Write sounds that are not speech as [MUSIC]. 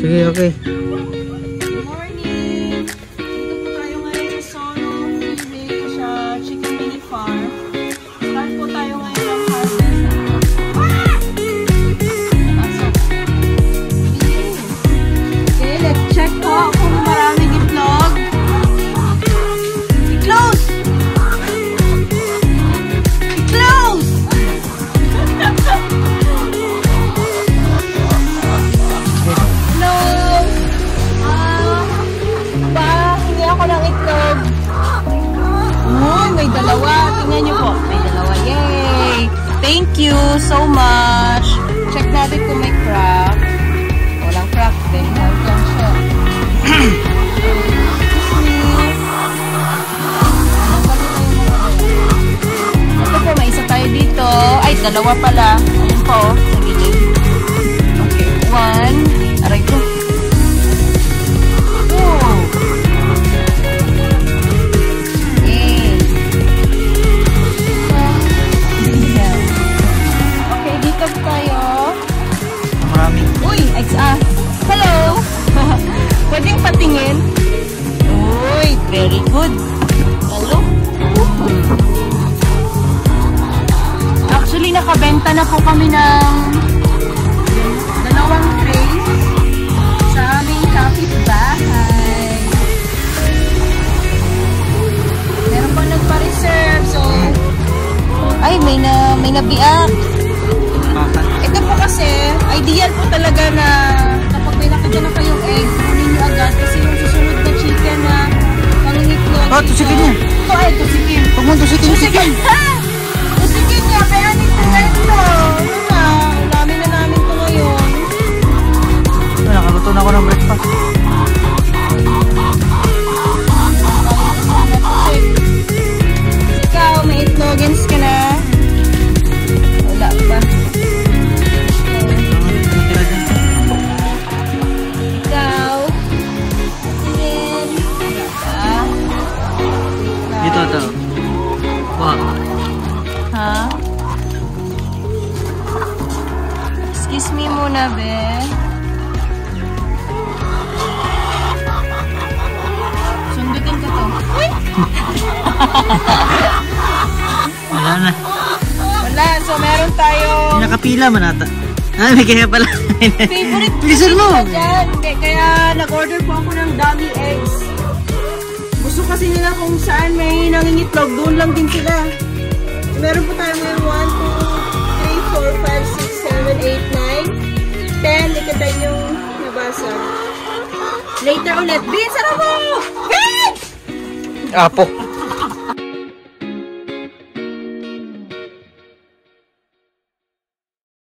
Sige, okay. May dalawa. Tingnan niyo po. May dalawa. Yay! Thank you so much. Check natin kung may crack. Walang crack. Then, health lang siya. Ito po, may isa tayo dito. Ay, dalawa pala. Ayun po, oh. Okay, one. Patingin? Uy, very good. Hello. Actually, nakabenta na po kami ng dalawang trays sa aming kapitbahay. Meron pa nagpa-reserve, so... Ay, may na may nabiak. Tusikin niya. Ito ay, tusikin. Huwag mo tusikin! Tusikin Excuse me muna, be. Sundutin ko to. [LAUGHS] Wala na. Wala. So, meron tayong Nakapila man ata. Ah, may kaya pala. favorite [LAUGHS] Bilisan mo. Hindi, kaya nag-order po ako ng dummy eggs. Gusto kasi nila kung saan may nangingitlog, doon lang din sila. Meron po tayo ngayon 1, 2, 3, 4, 5, 6, 7, 8, 9, 10. Ikatay yung nabasa. Later ulit. Bin, sarap mo! Bin! Apo.